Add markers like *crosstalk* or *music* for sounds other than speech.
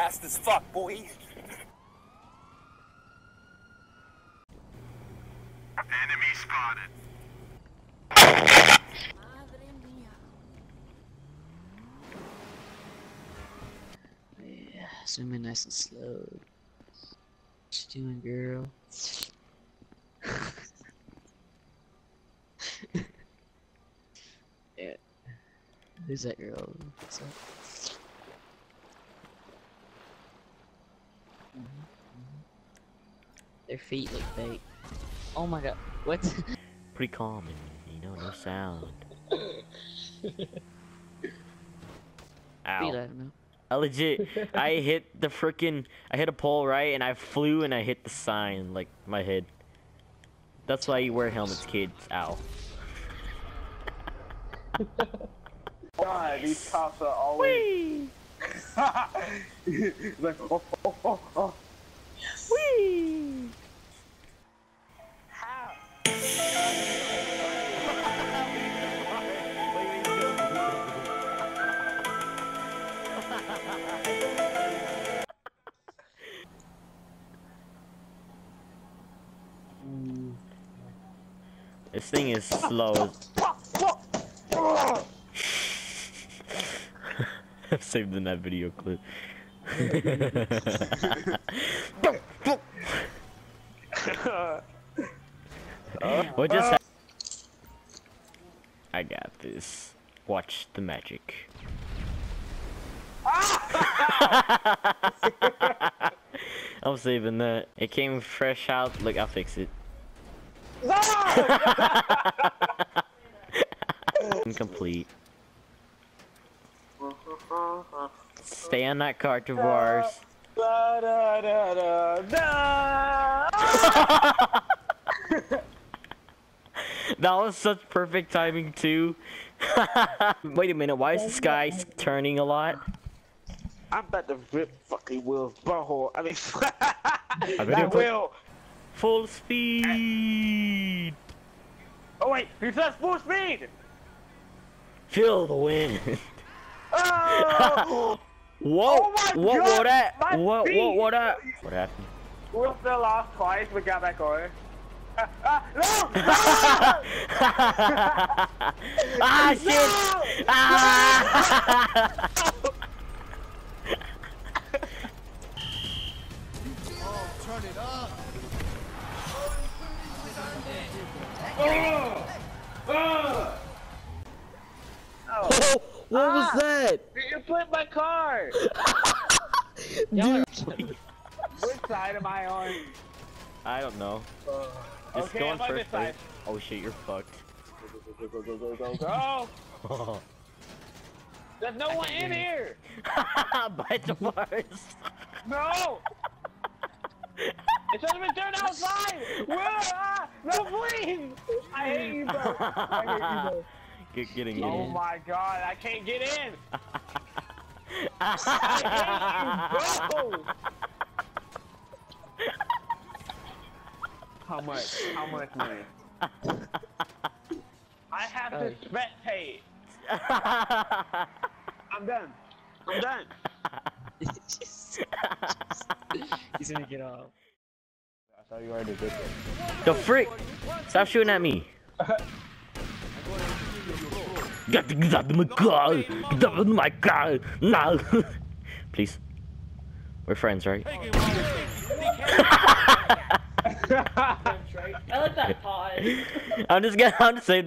fast as fuck, boy. Enemy spotted. Madre. Yeah, zoom in nice and slow. What you doing, girl? *laughs* yeah. Who's that girl? What's up? Their feet look fake. Oh my god, what? *laughs* Pretty calm and you know, no sound. *laughs* feet, I Ow. don't know. I legit, I hit the frickin', I hit a pole right, and I flew and I hit the sign, like, my head. That's why you wear helmets, kids. Ow. *laughs* God, these cops are always. Like, oh, oh, oh, oh. *laughs* This thing is slow. I've saved in that video clip. *laughs* what just hap- I got this. Watch the magic. *laughs* I'm saving that. It came fresh out. Look, I'll fix it. *laughs* Incomplete. Stay on that cart, Tavares. Da, da, da, da, da. That was such perfect timing too. *laughs* Wait a minute, why is the sky turning a lot? I'm about to rip fucking Will's butthole. I mean, *laughs* bet you Will. Full speed! Oh wait, he says full speed. Feel the wind. Oh! *laughs* Whoa! Oh what God, what that? What what feet! what that? What happened? Will fell off twice, but got back on. Ah, *laughs* ah, no! *laughs* ah shit! No! Ah! *laughs* Oh, what was that? put my car. *laughs* Dude. *laughs* Which side am I on? I don't know. Just okay, go I'm on on first side. Oh shit, you're fucked. Go, go, go, go, go, go, *laughs* go. There's no one in here. By Tavares. No. It should have been turned outside. Will, ah, no, please. I hate you, bro. I hate you, bro. Get, getting it. Oh my god, I can't get in. I hate you, bro. *laughs* How much? How much money? I have to spectate. Uh, *laughs* I'm done. I'm done. *laughs* He's gonna get off. I thought you already did that. the frick! Stop shooting at me. Get the- get out of my car! Get out of my car! No! *laughs* Please. We're friends, right? *laughs* I like that pause. I'm just gonna, I'm just saying.